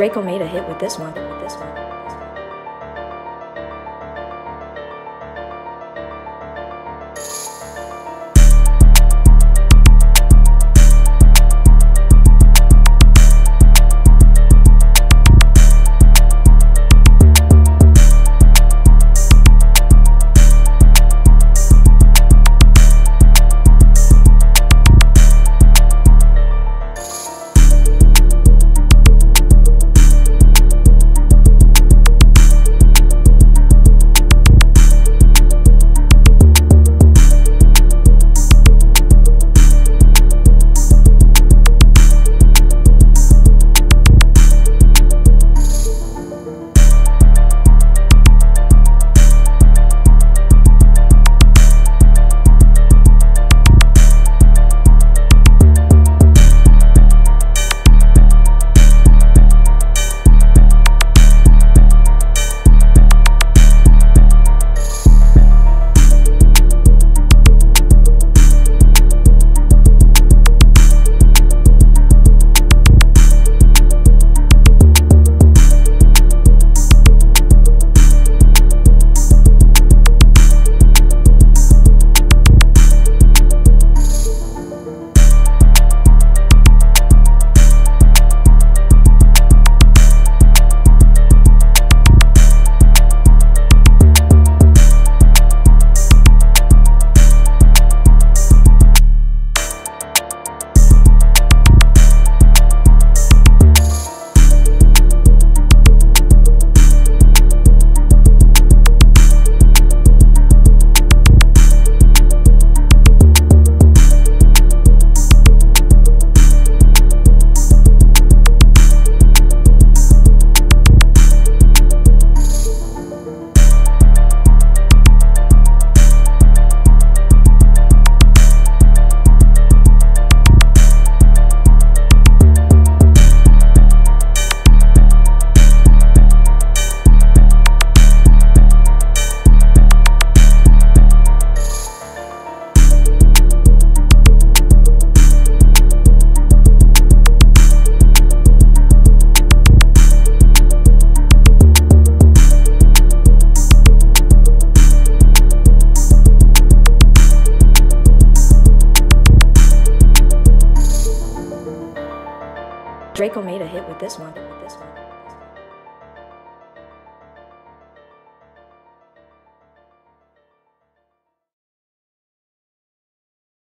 Draco made a hit with this one. With this one. Draco made a hit with this one.